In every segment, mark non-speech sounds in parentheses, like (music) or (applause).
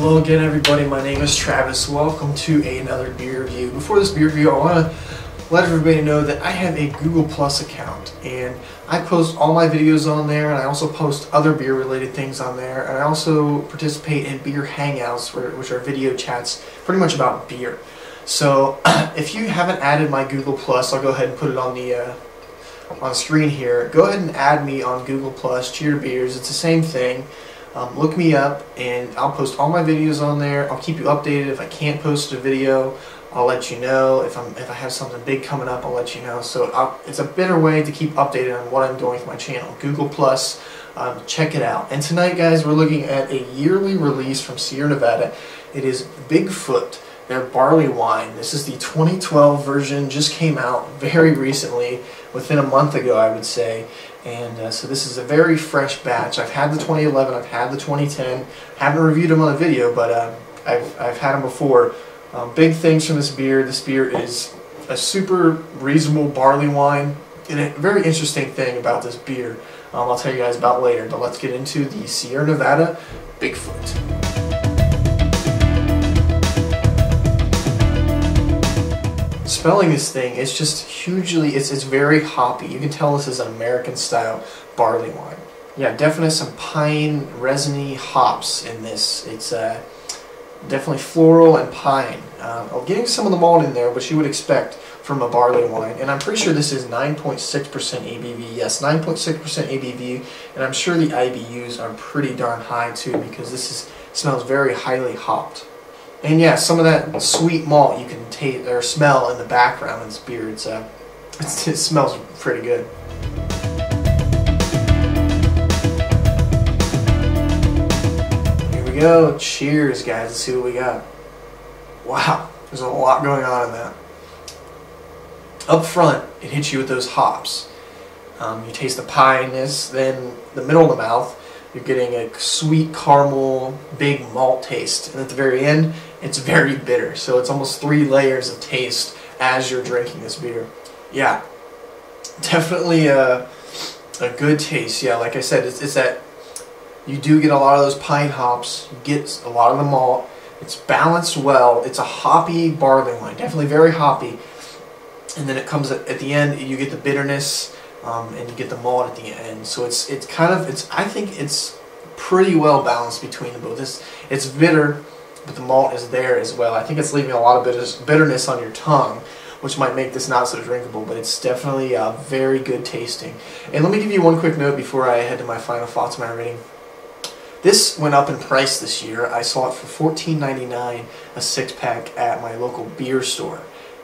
Hello again everybody, my name is Travis. Welcome to another beer review. Before this beer review, I want to let everybody know that I have a Google Plus account and I post all my videos on there and I also post other beer related things on there and I also participate in beer hangouts which are video chats pretty much about beer. So (clears throat) if you haven't added my Google Plus, I'll go ahead and put it on the uh, on screen here. Go ahead and add me on Google Plus, Cheer Beers. It's the same thing. Um, look me up and I'll post all my videos on there. I'll keep you updated. If I can't post a video, I'll let you know. If I'm if I have something big coming up, I'll let you know. So I'll, it's a better way to keep updated on what I'm doing with my channel. Google Plus, um, check it out. And tonight, guys, we're looking at a yearly release from Sierra Nevada. It is Bigfoot their barley wine. This is the 2012 version, just came out very recently, within a month ago, I would say. And uh, so this is a very fresh batch. I've had the 2011, I've had the 2010. Haven't reviewed them on a video, but uh, I've, I've had them before. Um, big things from this beer. This beer is a super reasonable barley wine. And a very interesting thing about this beer, um, I'll tell you guys about later. But let's get into the Sierra Nevada Bigfoot. Spelling this thing, it's just hugely, it's, it's very hoppy. You can tell this is an American style barley wine. Yeah, definitely some pine, resiny hops in this. It's uh, definitely floral and pine. Uh, getting some of the malt in there, which you would expect from a barley wine. And I'm pretty sure this is 9.6% ABV. Yes, 9.6% ABV. And I'm sure the IBUs are pretty darn high too because this is smells very highly hopped. And yeah, some of that sweet malt you can taste or smell in the background in this beer. It's, it smells pretty good. Here we go. Cheers, guys. Let's see what we got. Wow, there's a lot going on in that. Up front, it hits you with those hops. Um, you taste the pineness, then the middle of the mouth, you're getting a sweet caramel, big malt taste. And at the very end, it's very bitter. So it's almost three layers of taste as you're drinking this beer. Yeah, definitely a, a good taste. Yeah, like I said, it's, it's that you do get a lot of those pine hops. You get a lot of the malt. It's balanced well. It's a hoppy barley wine, definitely very hoppy. And then it comes at, at the end, you get the bitterness um, and you get the malt at the end. So it's it's kind of it's I think it's pretty well balanced between the both. It's it's bitter, but the malt is there as well. I think it's leaving a lot of bitterness on your tongue, which might make this not so drinkable. But it's definitely uh, very good tasting. And let me give you one quick note before I head to my final thoughts, my rating. This went up in price this year. I saw it for $14.99 a six pack at my local beer store.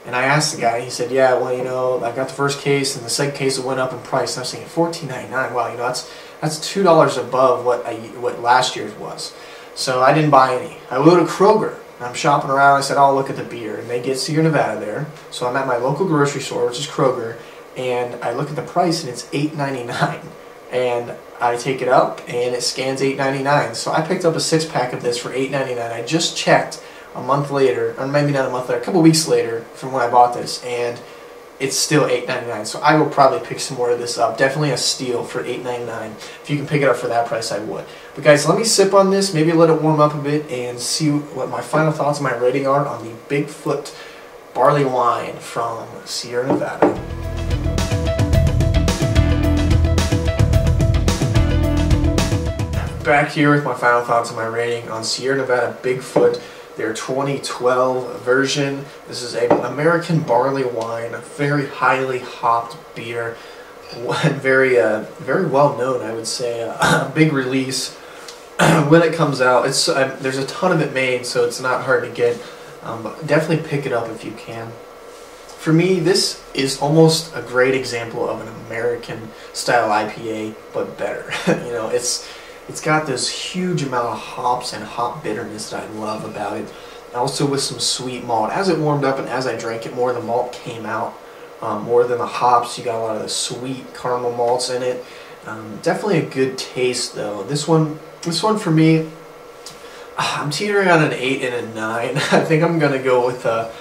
And I asked the guy, he said, yeah, well, you know, I got the first case and the second case went up in price. And I was thinking, fourteen ninety nine. Wow, you know, that's that's two dollars above what I, what last year's was. So I didn't buy any. I go to Kroger. I'm shopping around. I said, "I'll look at the beer," and they get Sierra Nevada there. So I'm at my local grocery store, which is Kroger, and I look at the price, and it's eight ninety nine. And I take it up, and it scans eight ninety nine. So I picked up a six pack of this for eight ninety nine. I just checked a month later, or maybe not a month later, a couple weeks later from when I bought this, and it's still $8.99. So I will probably pick some more of this up. Definitely a steal for $8.99. If you can pick it up for that price, I would. But guys, let me sip on this, maybe let it warm up a bit, and see what my final thoughts and my rating are on the Bigfoot barley wine from Sierra Nevada. Back here with my final thoughts and my rating on Sierra Nevada Bigfoot their 2012 version. This is an American barley wine, a very highly hopped beer, (laughs) very uh, very well known, I would say. a (laughs) big release (clears throat) when it comes out. It's uh, there's a ton of it made, so it's not hard to get. Um, but definitely pick it up if you can. For me, this is almost a great example of an American style IPA, but better. (laughs) you know, it's it's got this huge amount of hops and hop bitterness that I love about it. Also with some sweet malt. As it warmed up and as I drank it more, the malt came out um, more than the hops. You got a lot of the sweet caramel malts in it. Um, definitely a good taste though. This one, this one for me, I'm teetering on an 8 and a 9. (laughs) I think I'm going to go with a,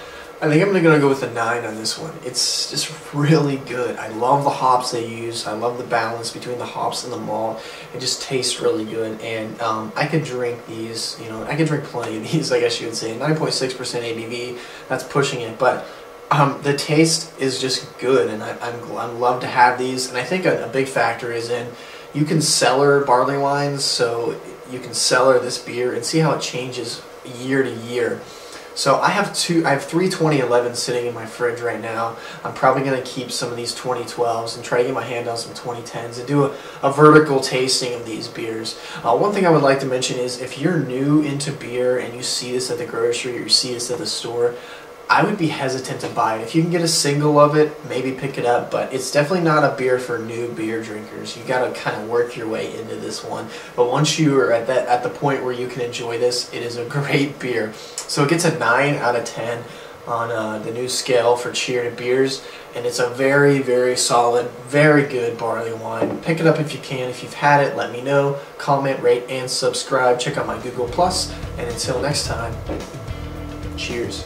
I think I'm gonna go with a nine on this one. It's just really good. I love the hops they use. I love the balance between the hops and the malt. It just tastes really good, and um, I could drink these. You know, I could drink plenty of (laughs) these. I guess you would say 9.6% ABV. That's pushing it, but um, the taste is just good, and I, I'm I'm love to have these. And I think a, a big factor is in you can cellar barley wines, so you can cellar this beer and see how it changes year to year. So I have two, I have three 2011 sitting in my fridge right now. I'm probably going to keep some of these 2012s and try to get my hand on some 2010s and do a, a vertical tasting of these beers. Uh, one thing I would like to mention is if you're new into beer and you see this at the grocery or you see this at the store, I would be hesitant to buy it. If you can get a single of it, maybe pick it up, but it's definitely not a beer for new beer drinkers. You got to kind of work your way into this one. But once you are at that at the point where you can enjoy this, it is a (laughs) great beer. So it gets a 9 out of 10 on uh, the new scale for Cheer to Beers, and it's a very, very solid, very good barley wine. Pick it up if you can. If you've had it, let me know. Comment, rate, and subscribe. Check out my Google Plus, and until next time, cheers.